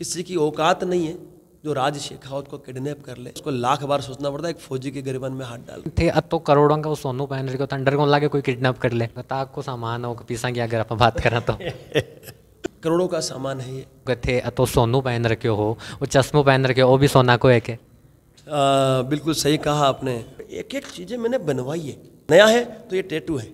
किसी की औकात नहीं है जो राज शेखावत को किडनैप कर ले। उसको लाख बार सोचना पड़ता है एक फौजी के गरीबन में हाथ डाल। थे अब तो करोड़ों का वो सोनू पहन रहे को अंडर को लाके कोई किडनैप कर ले। ताक को सामान हो पीसा की अगर आप बात करें तो? करोड़ों का सामान है ये। थे तो सोनू पहन रखे हो वो चश्मो पहन रखे हो वो भी सोना को एक है। आ, बिल्कुल सही कहा आपने। एक एक चीज़ें मैंने बनवाई है। नया है तो ये टेटू है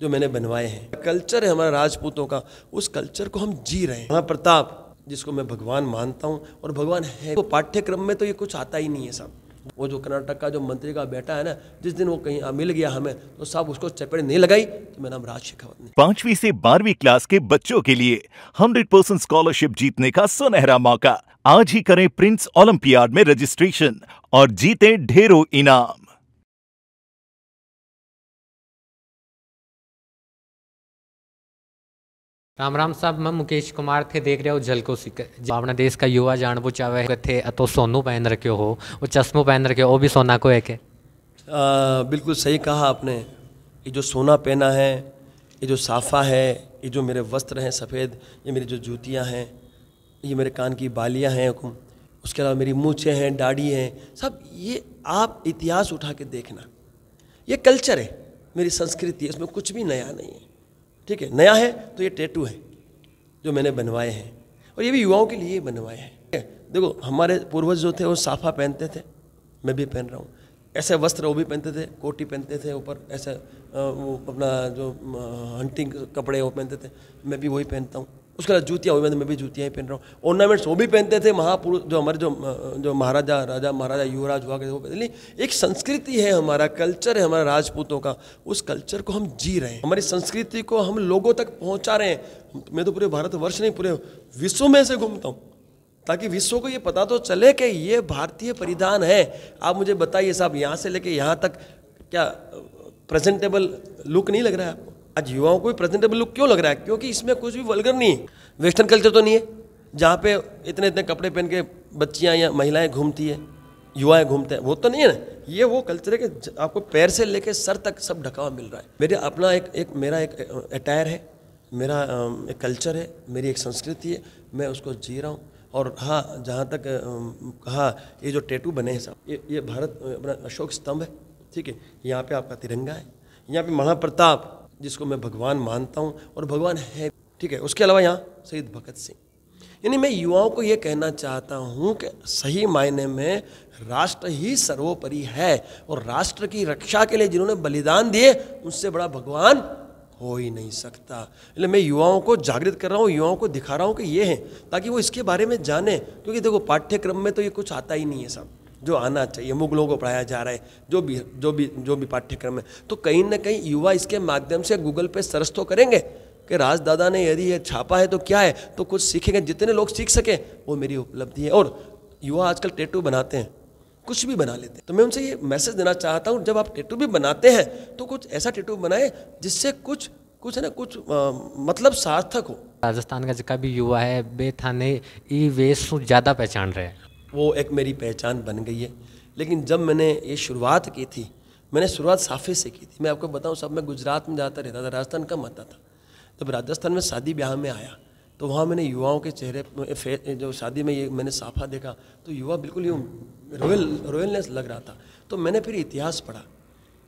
जो मैंने बनवाए हैं। कल्चर है हमारा राजपूतों का उस कल्चर को हम जी रहे हैं। हाँ प्रताप जिसको मैं भगवान मानता हूँ और भगवान है। तो पाठ्यक्रम में तो ये कुछ आता ही नहीं है सब। वो जो कर्नाटक का जो मंत्री का बेटा है ना, जिस दिन वो कहीं मिल गया हमें तो सब उसको चपेट नहीं लगाई तो मेरा नाम राज पांचवी से बारहवीं क्लास के बच्चों के लिए हंड्रेड परसेंट स्कॉलरशिप जीतने का सुनहरा मौका। आज ही करें प्रिंस ओलंपियाड में रजिस्ट्रेशन और जीते ढेरों इनाम। राम राम साहब, मैं मुकेश कुमार थे, देख रहे हो जल को अपना देश का युवा जान वो चाहे थे तो सोनू पहन रखे हो, वो चश्मो पहन रखे हो, वो भी सोना को एक है के बिल्कुल सही कहा आपने ये जो सोना पहना है, ये जो साफ़ा है, ये जो मेरे वस्त्र हैं सफ़ेद, ये मेरी जो जूतियाँ हैं, ये मेरे कान की बालियाँ हैं उसके अलावा मेरी मूछें हैं, दाढ़ी हैं, सब ये आप इतिहास उठा के देखना। ये कल्चर है, मेरी संस्कृति है, इसमें कुछ भी नया नहीं है। ठीक है, नया है तो ये टेटू है जो मैंने बनवाए हैं और ये भी युवाओं के लिए बनवाए हैं। देखो हमारे पूर्वज जो थे वो साफा पहनते थे, मैं भी पहन रहा हूँ। ऐसे वस्त्र वो भी पहनते थे, कोटी पहनते थे, ऊपर ऐसा वो अपना जो हंटिंग कपड़े वो पहनते थे, मैं भी वही पहनता हूँ। उसके बाद जूतियाँ हुई मैं भी जूतियाँ ही पहन रहा हूँ। ऑर्नामेंट्स वो भी पहनते थे, महापुरुष, जो हमारे जो जो महाराजा, राजा, महाराजा युवराज हुआ करते वो पहनते एक संस्कृति है हमारा, कल्चर है हमारा राजपूतों का, उस कल्चर को हम जी रहे हैं। हमारी संस्कृति को हम लोगों तक पहुँचा रहे हैं। मैं तो पूरे भारतवर्ष नहीं, पूरे विश्व में से घूमता हूँ, ताकि विश्व को ये पता तो चले कि ये भारतीय परिधान है। आप मुझे बताइए साहब, यहाँ से लेके यहाँ तक क्या प्रेजेंटेबल लुक नहीं लग रहा है आपको? आज युवाओं को भी प्रेजेंटेबल लुक क्यों लग रहा है? क्योंकि इसमें कुछ भी वलगर नहीं है। वेस्टर्न कल्चर तो नहीं है, जहाँ पे इतने इतने कपड़े पहन के बच्चियाँ या महिलाएँ घूमती है, युवाएँ घूमते हैं, वो तो नहीं है ना। ये वो कल्चर है कि आपको पैर से लेके सर तक सब ढका हुआ मिल रहा है। मेरे अपना एक एक, मेरा एक अटायर है, मेरा एक कल्चर है, मेरी एक संस्कृति है, मैं उसको जी रहा हूँ। और हाँ जहाँ तक कहा ये जो टेटू बने हैं सब, ये ये भारत, अपना अशोक स्तंभ है, ठीक है। यहाँ पे आपका तिरंगा है, यहाँ पे महाप्रताप जिसको मैं भगवान मानता हूँ और भगवान है ठीक है, उसके अलावा यहाँ शहीद भगत सिंह। यानी मैं युवाओं को ये कहना चाहता हूँ कि सही मायने में राष्ट्र ही सर्वोपरि है और राष्ट्र की रक्षा के लिए जिन्होंने बलिदान दिए, उनसे बड़ा भगवान हो ही नहीं सकता। इसलिए मैं युवाओं को जागृत कर रहा हूँ, युवाओं को दिखा रहा हूँ कि ये है, ताकि वो इसके बारे में जाने, क्योंकि देखो, पाठ्यक्रम में तो ये कुछ आता ही नहीं है सब। जो आना चाहिए मुगलों को पढ़ाया जा रहा है जो भी जो भी जो भी पाठ्यक्रम है। तो कहीं ना कहीं युवा इसके माध्यम से गूगल पे सर्च तो करेंगे कि राजदादा ने यदि ये छापा है तो क्या है? तो कुछ सीखेंगे जितने लोग सीख सकें वो मेरी उपलब्धि है। और युवा आजकल टेटू बनाते हैं कुछ भी बना लेते हैं। तो मैं उनसे ये मैसेज देना चाहता हूँ जब आप टेटू भी बनाते हैं तो कुछ ऐसा टेटू बनाए जिससे कुछ कुछ है ना कुछ आ, मतलब सार्थक हो। राजस्थान का जितना भी युवा है बेथाने ई वेश ज़्यादा पहचान रहे हैं। वो एक मेरी पहचान बन गई है। लेकिन जब मैंने ये शुरुआत की थी, मैंने शुरुआत साफे से की थी। मैं आपको बताऊँ, सब मैं गुजरात में जाता रहता था, राजस्थान कम आता था। जब राजस्थान में शादी ब्याह में आया तो वहाँ मैंने युवाओं के चेहरे जो शादी में ये मैंने साफा देखा तो युवा बिल्कुल यूँ रॉयल, रॉयलनेस लग रहा था। तो मैंने फिर इतिहास पढ़ा।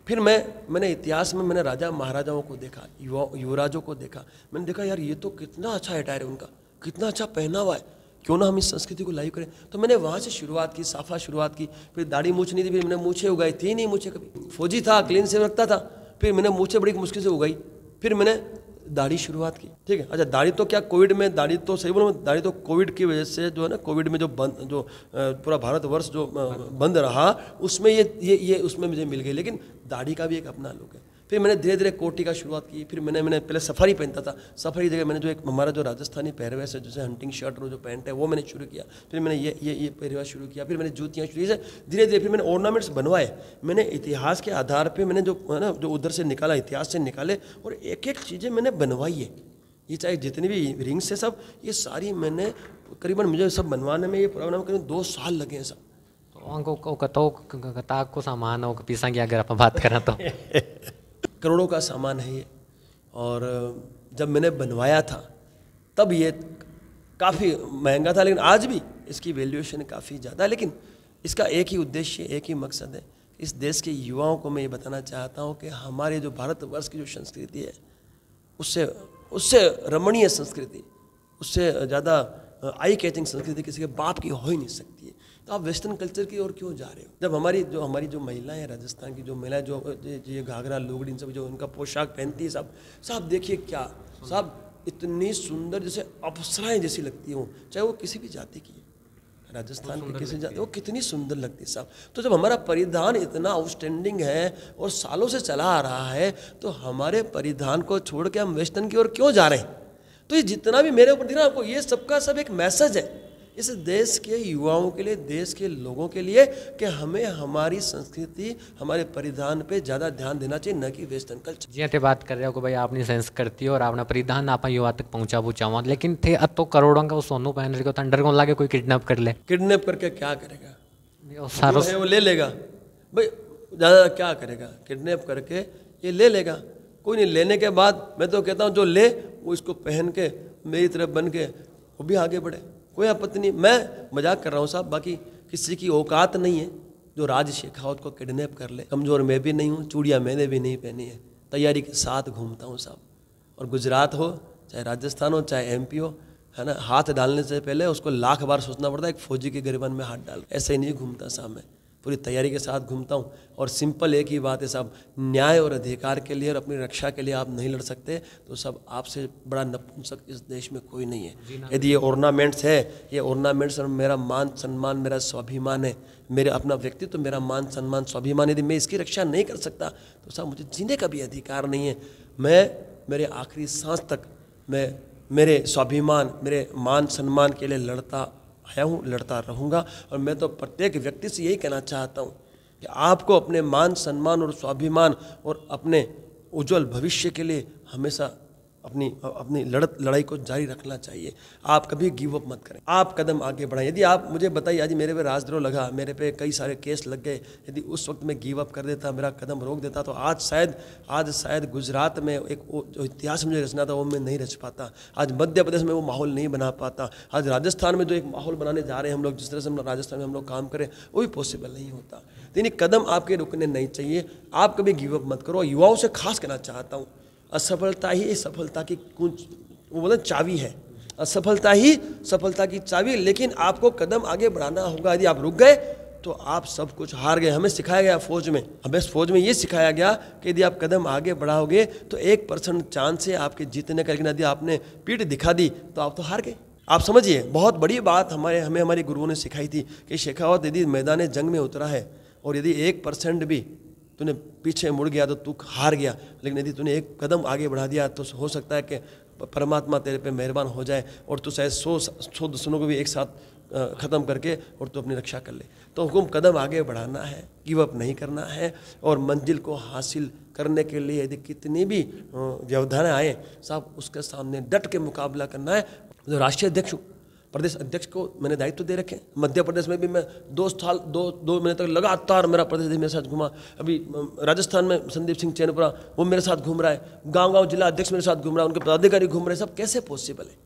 फिर मैं, मैंने इतिहास में मैंने राजा महाराजाओं को देखा, युवा, युवराजों को देखा। मैंने देखा, यार, ये तो कितना अच्छा अटायर है उनका, कितना अच्छा पहनावा है। क्यों ना हम इस संस्कृति को लाइव करें? तो मैंने वहाँ से शुरुआत की, साफा शुरुआत की, फिर दाढ़ी मूछ नहीं थी फिर मैंने मूछे उगाई थी नहीं मूछे कभी। फौजी था, क्लीन से रखता था, फिर मैंने मूछे बड़ी मुश्किल से उगाई, फिर मैंने दाढ़ी शुरुआत की, ठीक है? अच्छा दाढ़ी तो क्या कोविड में, दाढ़ी तो सही बोलो, दाढ़ी तो कोविड की वजह से जो है ना, कोविड में जो बंद, जो पूरा भारतवर्ष जो बंद रहा, उसमें ये ये ये उसमें मुझे मिल गई, लेकिन दाढ़ी का भी एक अपना लुक है। फिर मैंने धीरे धीरे कोटी का शुरुआत की फिर मैंने मैंने पहले सफारी पहनता था। सफारी जगह मैंने जो एक हमारा जो राजस्थानी पहरवेश है जैसे हंटिंग शर्ट और जो पैंट है वो मैंने शुरू किया। फिर मैंने ये ये ये पहरवेश शुरू किया फिर मैंने जूतियाँ शुरू की। धीरे धीरे फिर मैंने ऑर्नामेंट्स बनवाए। मैंने इतिहास के आधार पर मैंने जो है ना जो उधर से निकाला इतिहास से निकाले और एक एक चीज़ें मैंने बनवाई है। ये चाहे जितनी भी रिंग्स है सब ये सारी मैंने करीबन मुझे सब बनवाने में ये प्रोग्राम करीब दो साल लगे हैं सब। तो को सामान हो पीसा की अगर आप बात करें तो। करोड़ों का सामान है ये। और जब मैंने बनवाया था, तब ये काफ़ी महँगा था, लेकिन आज भी इसकी वैल्यूएशन काफ़ी ज़्यादा है। लेकिन इसका एक ही उद्देश्य, एक ही मकसद है, इस देश के युवाओं को मैं ये बताना चाहता हूँ कि हमारे जो भारतवर्ष की जो संस्कृति है, उससे उससे रमणीय संस्कृति, उससे ज़्यादा आई कैचिंग संस्कृति किसी के बाप की हो ही नहीं सकती है। तो आप वेस्टर्न कल्चर की ओर क्यों जा रहे हो? जब हमारी जो हमारी जो महिलाएँ हैं राजस्थान की जो महिलाएँ जो ये घाघरा लोगड़ी इन सब जो उनका पोशाक पहनती है साहब साहब देखिए क्या साहब इतनी सुंदर जैसे अप्सराएँ जैसी लगती हों चाहे वो किसी भी जाति की राजस्थान की किसी जाति वो कितनी सुंदर लगती है साहब तो जब हमारा परिधान इतना आउटस्टैंडिंग है और सालों से चला आ रहा है तो हमारे परिधान को छोड़ के हम वेस्टर्न की ओर क्यों जा रहे हैं? तो ये जितना भी मेरे ऊपर दिख रहा आपको ये सबका सब एक मैसेज है। इस देश के युवाओं के लिए देश के लोगों के लिए कि हमें हमारी संस्कृति हमारे परिधान पे ज़्यादा ध्यान देना चाहिए न कि वेस्टर्न कल्चर। जी थे बात कर रहे हो कि भाई आपने संस्कृति और अपना परिधान आप युवा तक पहुँचा चाहो। लेकिन थे अब तो करोड़ों का वो सोनू पहन रहे अंडर को लागे कोई किडनैप कर ले। किडनैप करके क्या करेगा? सारो वो ले लेगा। भाई ज़्यादा क्या करेगा? किडनैप करके ये ले लेगा। कोई नहीं लेने के बाद मैं तो कहता हूँ जो ले वो इसको पहन के मेरी तरफ़ बन के वो भी आगे बढ़े। कोई आपत्ति नहीं। मैं मज़ाक कर रहा हूँ साहब, बाकी किसी की औकात नहीं है। जो राज शेखावत को किडनैप कर ले, कमज़ोर मैं भी नहीं हूँ, चूड़िया मैंने भी नहीं पहनी है। तैयारी के साथ घूमता हूँ साहब। और गुजरात हो, चाहे राजस्थान हो, चाहे एमपी हो, है ना, हाथ डालने से पहले उसको लाख बार सोचना पड़ता है, एक फौजी के गरीबन में हाथ डाल। ऐसे ही नहीं घूमता साहब मैं। पूरी तैयारी के साथ घूमता हूँ। और सिंपल एक ही बात है साहब न्याय और अधिकार के लिए और अपनी रक्षा के लिए आप नहीं लड़ सकते तो सब आपसे बड़ा नपुंसक इस देश में कोई नहीं है। यदि ये ऑर्नामेंट्स है ये ऑर्नामेंट्स और मेरा मान सम्मान मेरा स्वाभिमान है मेरे अपना व्यक्तित्व तो मेरा मान सम्मान स्वाभिमान यदि मैं इसकी रक्षा नहीं कर सकता तो साहब मुझे जीने का भी अधिकार नहीं है। मैं मेरे आखिरी सांस तक मैं मेरे स्वाभिमान मेरे मान सम्मान के लिए लड़ता आया हूँ, लड़ता रहूँगा। और मैं तो प्रत्येक व्यक्ति से यही कहना चाहता हूँ कि आपको अपने मान, सम्मान और स्वाभिमान और अपने उज्जवल भविष्य के लिए हमेशा अपनी अपनी लड़त, लड़ाई को जारी रखना चाहिए। आप कभी गिव अप मत करें। आप कदम आगे बढ़ाएँ। यदि आप मुझे बताइए आज मेरे पे राजद्रोह लगा, मेरे पे कई सारे केस लग गए, यदि उस वक्त मैं गिव अप कर देता, मेरा कदम रोक देता तो आज शायद आज शायद गुजरात में एक जो इतिहास मुझे रचना था, वो मैं नहीं रच पाता। आज मध्य प्रदेश में वो माहौल नहीं बना पाता। आज राजस्थान में जो एक माहौल बनाने जा रहे हैं हम लोग, जिस तरह से हम लोग राजस्थान में हम लोग काम करें, वो भी पॉसिबल नहीं होता। यानी कदम आपके रुकने नहीं चाहिए। आप कभी गिव अप मत करो। युवाओं से खास कहना चाहता हूँ। असफलता ही सफलता की कुंज, वो बोले चाबी है। असफलता ही सफलता की चाबी, लेकिन आपको कदम आगे बढ़ाना होगा। यदि आप रुक गए तो आप सब कुछ हार गए। हमें सिखाया गया फौज में। हमें फौज में ये सिखाया गया कि यदि आप कदम आगे बढ़ाओगे तो एक परसेंट चांस है आपके जीतने का। लेकिन यदि आपने पीठ दिखा दी तो आप तो हार गए। आप समझिए, बहुत बड़ी बात हमारे, हमें, हमारे गुरुओं ने सिखाई थी कि शेखावत यदि मैदान जंग में उतरा है, और यदि एक परसेंट भी तूने पीछे मुड़ गया तो तू हार गया। लेकिन यदि तूने एक कदम आगे बढ़ा दिया तो हो सकता है कि परमात्मा तेरे पे मेहरबान हो जाए और तू शायद सौ सौ दुश्मनों को भी एक साथ ख़त्म करके और तू अपनी रक्षा कर ले। तो हुक्म कदम आगे बढ़ाना है गिव अप नहीं करना है और मंजिल को हासिल करने के लिए यदि कितनी भी व्यवधान आए साहब उसके सामने डट के मुकाबला करना है। जो राष्ट्रीय अध्यक्ष प्रदेश अध्यक्ष को मैंने दायित्व दे रखे मध्य प्रदेश में भी मैं दो साल, दो दो महीने तक लगातार मेरा प्रदेश मेरे साथ घुमा। अभी राजस्थान में संदीप सिंह चैनपुरा, वो मेरे साथ घूम रहा है। गाँव गाँव जिला अध्यक्ष मेरे साथ घूम रहा है। उनके पदाधिकारी घूम रहे सब कैसे पॉसिबल है?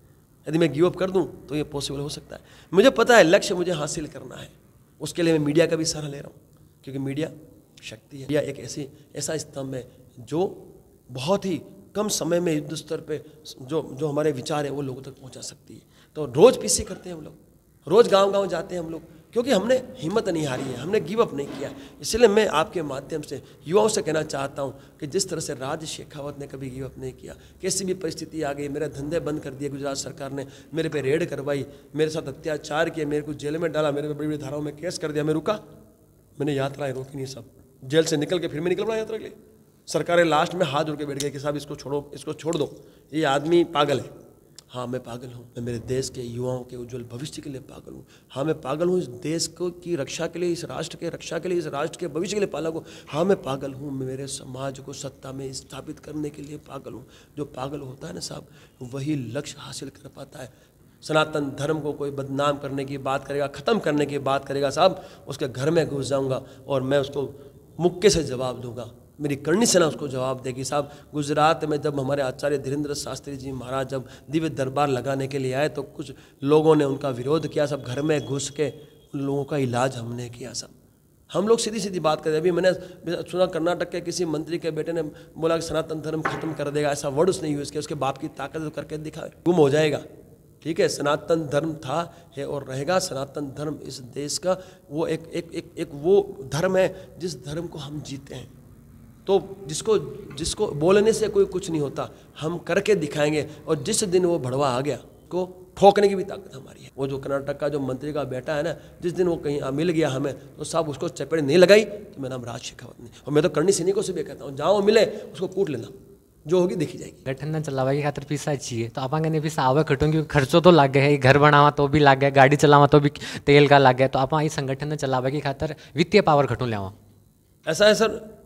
यदि मैं गिव अप कर दूँ तो ये पॉसिबल हो सकता है। मुझे पता है लक्ष्य मुझे हासिल करना है। उसके लिए मैं मीडिया का भी सहारा ले रहा हूँ। क्योंकि मीडिया शक्ति है। मीडिया एक ऐसी, ऐसा स्तंभ है जो बहुत ही कम समय में युद्ध स्तर पर जो जो हमारे विचार हैं, वो लोगों तक पहुँचा सकती है। तो रोज़ पीसी करते हैं हम लोग। रोज़ गाँव गाँव जाते हैं हम लोग, क्योंकि हमने हिम्मत नहीं हारी है, हमने गिव अप नहीं किया इसलिए मैं आपके माध्यम से, युवाओं से कहना चाहता हूँ कि जिस तरह से राज शेखावत ने कभी गिव अप नहीं किया, कैसी भी परिस्थिति आ गई, मेरे धंधे बंद कर दिए गुजरात सरकार ने, मेरे पे रेड करवाई, मेरे साथ अत्याचार किए, मेरे को जेल में डाला, मेरे पे बड़ी बड़ी धाराओं में केस कर दिया, मैं रुका। मैंने यात्राएँ रोकी नहीं सब। जेल से निकल के फिर मैं निकल पड़ा यात्रा के लिए। सरकारें लास्ट में हाथ जोड़ के बैठ गए कि साहब इसको छोड़ो, इसको छोड़ दो। ये आदमी पागल है। हाँ मैं पागल हूँ। मैं मेरे देश के युवाओं के उज्जवल भविष्य के लिए पागल हूँ। हाँ मैं पागल हूँ इस देश को की रक्षा के लिए, इस राष्ट्र के रक्षा के लिए, इस राष्ट्र के भविष्य के लिए पागल हूँ। हाँ मैं पागल हूँ। मेरे समाज को सत्ता में स्थापित करने के लिए पागल हूँ। जो पागल होता है ना साहब, वही लक्ष्य हासिल कर पाता है। सनातन धर्म को कोई बदनाम करने की बात करेगा, ख़त्म करने की बात करेगा साहब, उसके घर में घुस जाऊँगा और मैं उसको मुक्के से जवाब दूँगा। मेरी करनी से ना उसको जवाब देगी। साहब, गुजरात में जब हमारे आचार्य धीरेन्द्र शास्त्री जी महाराज जब दिव्य दरबार लगाने के लिए आए तो कुछ लोगों ने उनका विरोध किया। सब घर में घुस के उन लोगों का इलाज हमने किया सब। हम लोग सीधी सीधी बात करें अभी मैंने सुना कर्नाटक के किसी मंत्री के बेटे ने बोला कि सनातन धर्म खत्म कर देगा, ऐसा वर्ड उसने यूज़ किया। उसके बाप की ताकत करके दिखा, गुम हो जाएगा। ठीक है, सनातन धर्म था, है और रहेगा। सनातन धर्म इस देश का वो एक एक एक एक वो धर्म है जिस धर्म को हम जीते हैं। तो जिसको जिसको बोलने से कोई कुछ नहीं होता हम करके दिखाएँगे और जिस दिन वो भड़वा आ गया को ठोकने की भी ताकत हमारी है। वो जो कर्नाटक का जो मंत्री का बेटा है ना जिस दिन वो कहीं आ, मिल गया हमें तो साहब उसको चपेट नहीं लगाई तो मेरा नाम राज शेखावत नहीं और मैं तो करनी सैनिकों से भी कहता हूँ जहाँ वो मिले उसको कूट लेना। जो होगी देखी जाएगी। गठन ना चलावा की खातर पैसा चाहिए। तो आप कहने पैसा आवे खटो क्योंकि खर्चो तो लग गए घर बनावा तो भी लग गया गाड़ी चलावा तो भी तेल का लग गया। तो आप इस संगठन ने चलावा की खातर वित्तीय पावर खटो लिया ऐसा है सर?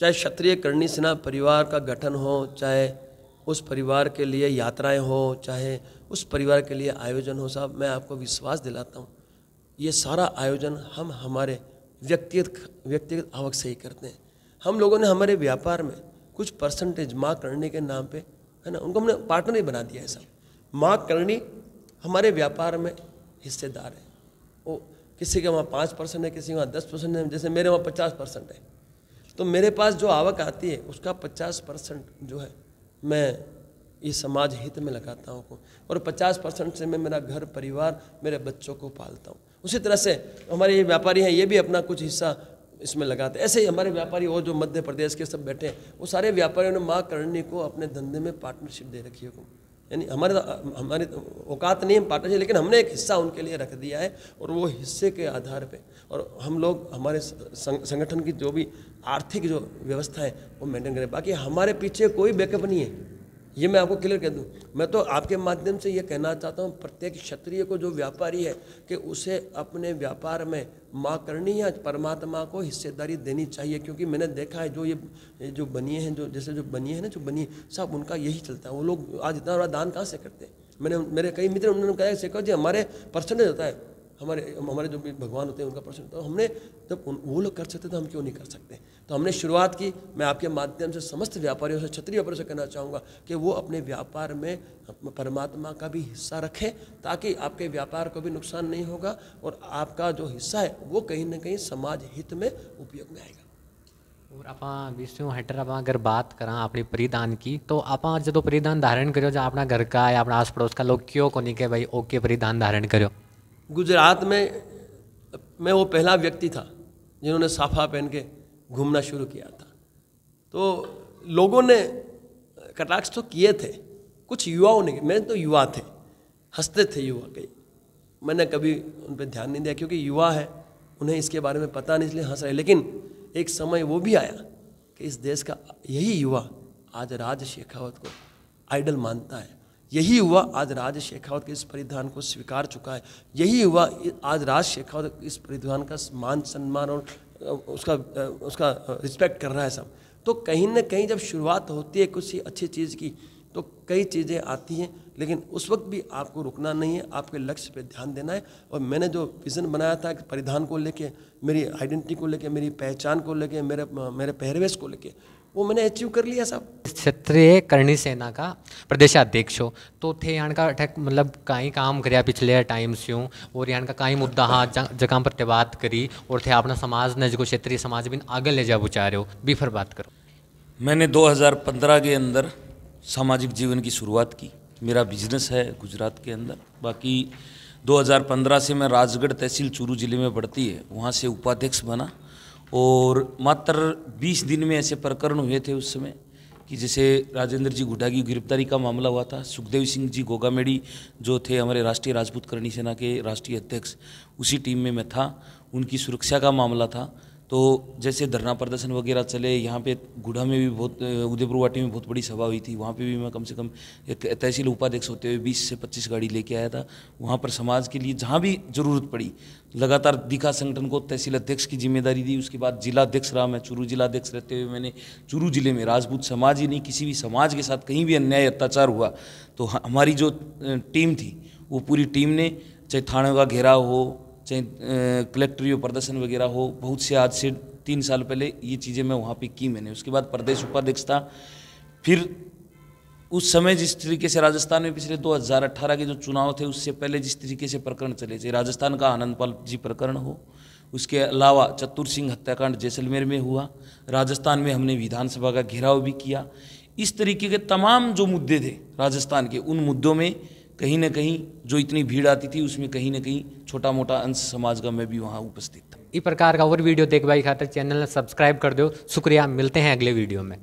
चाहे क्षत्रिय करणी सेना परिवार का गठन हो, चाहे उस परिवार के लिए यात्राएँ हो, चाहे उस परिवार के लिए आयोजन हो, साहब, मैं आपको विश्वास दिलाता हूँ, ये सारा आयोजन हम हमारे व्यक्तिगत व्यक्तिगत आवक से ही करते हैं। हम लोगों ने हमारे व्यापार में कुछ परसेंटेज माँ करने के नाम पे, है ना, उनको हमने पार्टनर ही बना दिया है सब माँ करनी हमारे व्यापार में हिस्सेदार है। वो किसी के वहाँ पाँच परसेंट है, किसी के वहाँ दस परसेंट है, जैसे मेरे वहाँ पचास परसेंट है। तो मेरे पास जो आवक आती है, उसका पचास परसेंट जो है, मैं ये समाज हित में लगाता हूँ और पचास परसेंट से मैं मेरा घर, परिवार, मेरे बच्चों को पालता हूँ। उसी तरह से हमारे ये व्यापारी हैं, ये भी अपना कुछ हिस्सा इसमें लगाते ऐसे ही हमारे व्यापारी और जो मध्य प्रदेश के सब बैठे हैं, वो सारे व्यापारियों ने माँ करनी को अपने धंधे में पार्टनरशिप दे रखी है यानी हमारे हमारे औकात नहीं है पार्टनरशिप, लेकिन हमने एक हिस्सा उनके लिए रख दिया है और वो हिस्से के आधार पे और हम लोग, हमारे संगठन की जो भी आर्थिक जो व्यवस्था है, वो मेंटेन करें। बाकी हमारे पीछे कोई बैकअप नहीं है। ये मैं आपको क्लियर कह दूँ। मैं तो आपके माध्यम से ये कहना चाहता हूँ, प्रत्येक क्षत्रिय को जो व्यापारी है, कि उसे अपने व्यापार में माँ करनी या परमात्मा को हिस्सेदारी देनी चाहिए। क्योंकि मैंने देखा है, जो ये जो बनिए हैं, जो, जैसे जो बनिए हैं ना, जो बनिए, सब उनका यही चलता है। वो लोग आज इतना बड़ा दान कहाँ से करते हैं? मैंने, मेरे कई मित्र, उन्होंने कहा, शेखर जी, हमारे परसेंटेज होता है। हमारे हमारे जो भी भगवान होते हैं, उनका प्रश्न तो हमने जब वो लोग कर सकते तो हम क्यों नहीं कर सकते? तो हमने शुरुआत की, मैं आपके माध्यम से समस्त व्यापारियों से, क्षत्रिय व्यापारियों से कहना चाहूँगा कि वो अपने व्यापार में परमात्मा का भी हिस्सा रखें, ताकि आपके व्यापार को भी नुकसान नहीं होगा और आपका जो हिस्सा है, वो कहीं ना कहीं समाज हित में उपयोग में आएगा। और हेटर, आप अगर बात करा अपनी परिधान की तो आप जो परिधान धारण करो जो अपना घर का या अपना आस पड़ोस का, लोग क्यों को नहीं के भाई, ओके, परिधान धारण करो गुजरात में मैं वो पहला व्यक्ति था जिन्होंने साफा पहन के घूमना शुरू किया था। तो लोगों ने कटाक्ष तो किए थे, कुछ युवाओं ने, मैं तो युवा थे, हँसते थे युवा कई। मैंने कभी उन पर ध्यान नहीं दिया क्योंकि युवा है, उन्हें इसके बारे में पता नहीं इसलिए हंस रहे। लेकिन एक समय वो भी आया कि इस देश का यही युवा आज राज शेखावत को आइडल मानता है। यही हुआ आज राज शेखावत के इस परिधान को स्वीकार चुका है। यही हुआ आज राज शेखावत इस परिधान का मान, सम्मान और उसका उसका रिस्पेक्ट कर रहा है सब। तो कहीं ना कहीं जब शुरुआत होती है किसी अच्छी चीज़ की तो कई चीज़ें आती हैं, लेकिन उस वक्त भी आपको रुकना नहीं है, आपके लक्ष्य पे ध्यान देना है। और मैंने जो विज़न बनाया था परिधान को लेके, मेरी आइडेंटिटी को लेके, मेरी पहचान को लेके, मेरे मेरे पहरवेश को लेके वो मैंने अचीव कर लिया सब। क्षत्रिय करणी सेना का प्रदेशाध्यक्ष हो। तो थे यहाँ का अटैक मतलब कहीं काम कराया पिछले टाइम से हूँ और यहाँ का कहीं मुद्दा हाँ जगह पर बात करी और थे अपना समाज ने जो क्षेत्रीय समाज भी आगे ले जा बुचा रहे हो। भी फिर बात करो। मैंने 2015 के अंदर सामाजिक जीवन की शुरुआत की। मेरा बिज़नेस है गुजरात के अंदर। बाकी 2015 से मैं राजगढ़ तहसील चूरू ज़िले में पड़ती है वहाँ से उपाध्यक्ष बना। और मात्र 20 दिन में ऐसे प्रकरण हुए थे उस समय कि जैसे राजेंद्र जी गुड्डा की गिरफ्तारी का मामला हुआ था, सुखदेव सिंह जी गोगामेड़ी जो थे हमारे राष्ट्रीय राजपूत करणी सेना के राष्ट्रीय अध्यक्ष, उसी टीम में मैं था, उनकी सुरक्षा का मामला था। तो जैसे धरना प्रदर्शन वगैरह चले, यहाँ पे गुढ़ा में भी बहुत, उदयपुर वाटी में बहुत बड़ी सभा हुई थी, वहाँ पे भी मैं कम से कम एक तहसील उपाध्यक्ष होते हुए 20 से 25 गाड़ी लेके आया था। वहाँ पर समाज के लिए जहाँ भी ज़रूरत पड़ी, लगातार दिखा संगठन को तहसील अध्यक्ष की ज़िम्मेदारी दी, उसके बाद जिला अध्यक्ष रहा मैं, चूरू जिला अध्यक्ष रहते हुए मैंने चूरू ज़िले में, राजपूत समाज ही नहीं, किसी भी समाज के साथ कहीं भी अन्याय, अत्याचार हुआ तो हमारी जो टीम थी, वो पूरी टीम ने, चाहे थाने का घेराव हो चाहे कलेक्टरी प्रदर्शन वगैरह हो, बहुत से आज से तीन साल पहले ये चीज़ें मैं वहाँ पे की मैंने। उसके बाद प्रदेश उपाध्यक्ष था फिर उस समय जिस तरीके से राजस्थान में पिछले 2018 के जो चुनाव थे, उससे पहले जिस तरीके से प्रकरण चले थे, राजस्थान का आनंदपाल जी प्रकरण हो, उसके अलावा चतुर सिंह हत्याकांड जैसलमेर में हुआ, राजस्थान में हमने विधानसभा का घेराव भी किया। इस तरीके के तमाम जो मुद्दे थे राजस्थान के, उन मुद्दों में कहीं ना कहीं जो इतनी भीड़ आती थी, उसमें कहीं ना कहीं छोटा मोटा अंश समाज का मैं भी वहाँ उपस्थित था। इस प्रकार का और वीडियो देख भाई खातर चैनल सब्सक्राइब कर दो शुक्रिया, मिलते हैं अगले वीडियो में।